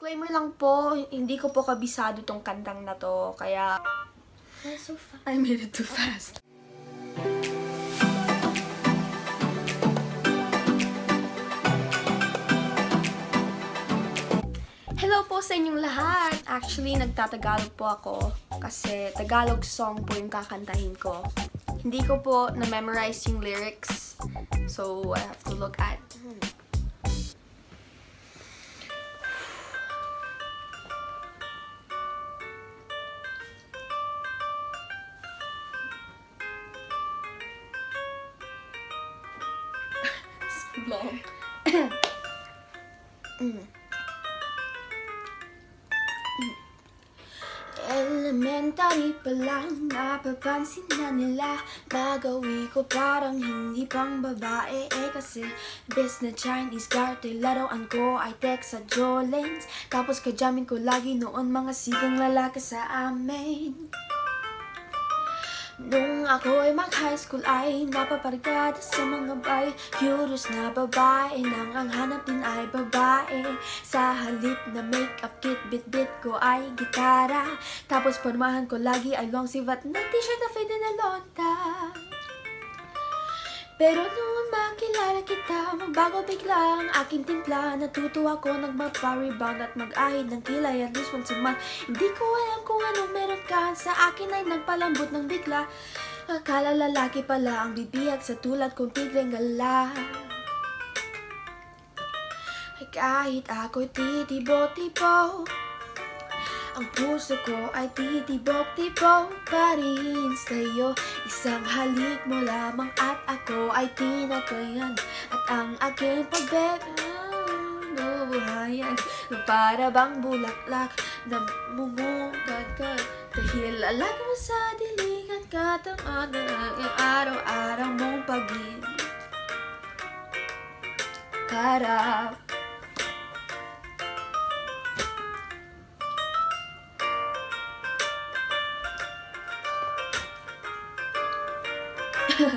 Disclaimer lang po, hindi ko po kabisado tong kantang na to, kaya That's so. I made it too fast. Hello po sa inyong lahat! Actually, nagtatagalog po ako kasi Tagalog song po yung kakantahin ko. Hindi ko po na-memorize yung lyrics, so I have to look at long. mm. Elementary pa lang, napapansin na nila Magawi ko parang hindi pang babae Eh kasi best na Chinese garter Laruan ko ay text sa Jolens Tapos kajamin ko lagi noon mga sigang lalaki sa amin Nung ako ay mag-high school ay napaparigada sa mga bay Curious na babae nang ang hanap ay babae. Sa halip na make-up kit, bit-bit ko ay gitara. Tapos pormahan ko lagi ay long sleeve at na t-shirt na faded na lonta pero noon makilala kita, magbago bigla ang aking timpla. Natuto ako nagmagpa-rebound at mag-ahid ng kilay at least once a month. Hindi ko alam kung anong meron ka, sa akin ay nagpalambot ng bigla. Akala lalaki pala ang bibiyag sa tulad kong tigring gala. Ay kahit ako'y titibo-tibo ang puso ko ay titibok-tibok pa rin sa'yo. Isang halik mo lamang at ako ay tinatayan. At ang aking pagbebuhayan Na para bang bulaklak na mumungkad-kad Dahil lalaki mo sa dilig at katamaan ng aking araw-araw mong pag-ibig Karap Whew.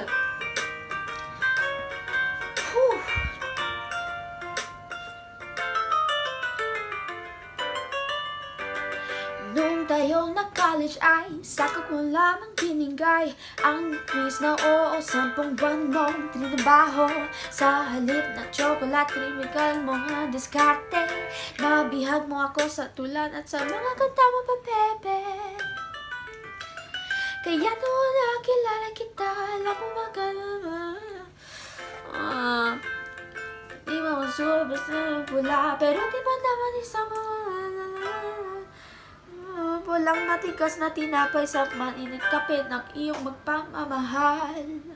Nung tayong nag-college ay Saka ko lamang binigay Ang quiz na oo Sampung buwan mong trinabaho Sa halip na chocolate Chemical mga diskarte. Nabihag mo ako sa tulan At sa mga kanta mo pa bebe kaya noon nakilala kita, alam mo magkala Ah, di ba masuro basta pula, pero di ba naman isang uh, Pulang natigas na tinapay sa maninit kape ng iyong magpamamahal.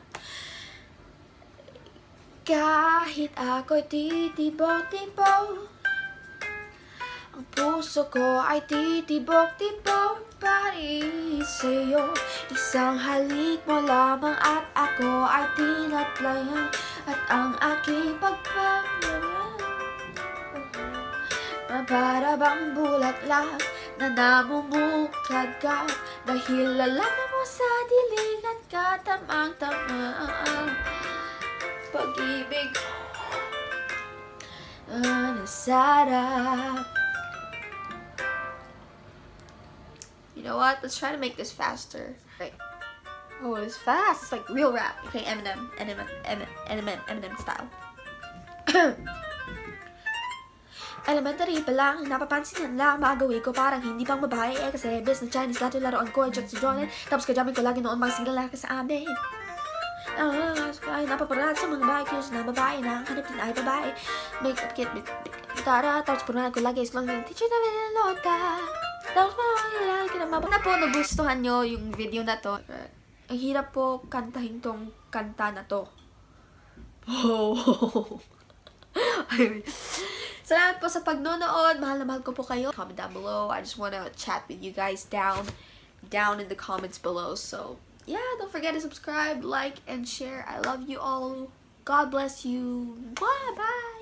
Kahit ako'y titibok-tibok Ang puso ko ay titibok-tibok pa rin sa'yo. Isang halik mo lamang at ako ay tinatlayan. At ang aking pagpapalaman Para bang bulaklak na namumukad ka. Dahil lalaki mo sa dilig at katamang-tama Pag-ibig. Ang sarap know what? Let's try to make this faster. Right. Oh, it's fast. It's like real rap. Okay, Eminem, Eminem, Eminem, Eminem, style. Elementary pa lang, napapansin lang magawi ko parang hindi pang babae eh kasi na Chinese dati laruan ko ay Jack si tapos kajamin ko lagi noon mga single lalaki sa amin. Ah, ay napaparad sa mga bagay na babae na hanap din ay babae. Makeup kit, bit, bit, tara, tapos punahan ko lagi is long yung teacher na minalota. Tapos mga ka na na po nagustuhan nyo yung video na to. Ang hirap po kantahin tong kanta na to. Oh. Salamat po sa pagnonood. Mahal na mahal ko po kayo. Comment down below. I just wanna chat with you guys down down in the comments below. So, yeah, don't forget to subscribe, like, and share. I love you all. God bless you. Bye bye.